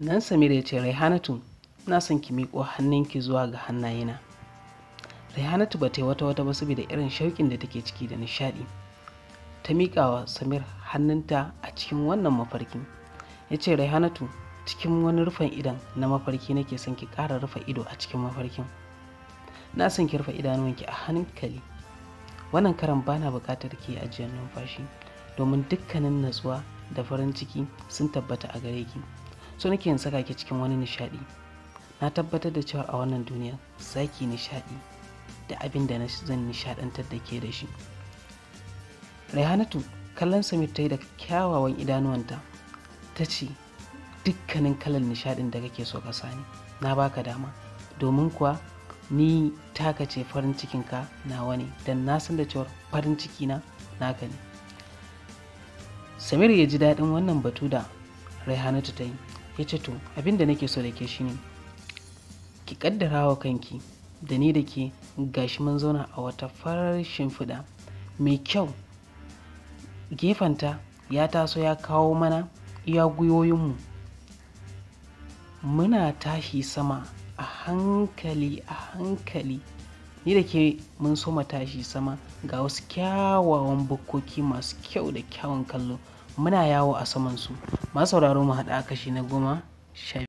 nan samir ya ce raihanatu na son ki miƙo hannunki zuwa ga hannayena. Raihanatu ba ta yi wata wata ba saboda irin shauƙin da take ciki da nishaɗi. Ta miƙawa samir hannunta a cikin wannan mafarkin. Ya ce raihanatu cikin wani rufin idan na mafarki nake son ki ƙara rufe ido a cikin mafarkin. Na son ki rufe idanuwanki a hankali. Wannan karan bana buƙatar ki ajiyar numfashi domin dukkanin natsuwa da farin ciki sun tabbata a gare ki. So nake yin saka ki cikin wani nishaɗi. Na tabbatar da cewa a wannan duniya za ki nishaɗi da abin da zan nishaɗantar da ke da shi. Raihanatu kallon Samir ta yi da kyawawan idanuwanta. Ta ce dukkanin kalan nishadin da kake so ka sani na baka dama. Domin kuwa ni taka ce farin cikinka nawa ne don na san da cewar farin ciki na naka ne. Samir ya ji daɗin wannan batu da Raihanatu ta yi. Ya ce to abin da nake so da ke shine ki kaddara wa kanki da ni da ke gashi mun zauna a wata farar shimfiɗa mai kyau. Gefenta ya taso ya kawo mana iya gwiwoyinmu. Muna tashi sama a hankali a hankali. Ni da ke mun soma tashi sama ga wasu kyawawan bukkoki masu kyau da kyawun kallo. Muna yawo a samansu. Masu sauraro mu haɗa kashi na goma sha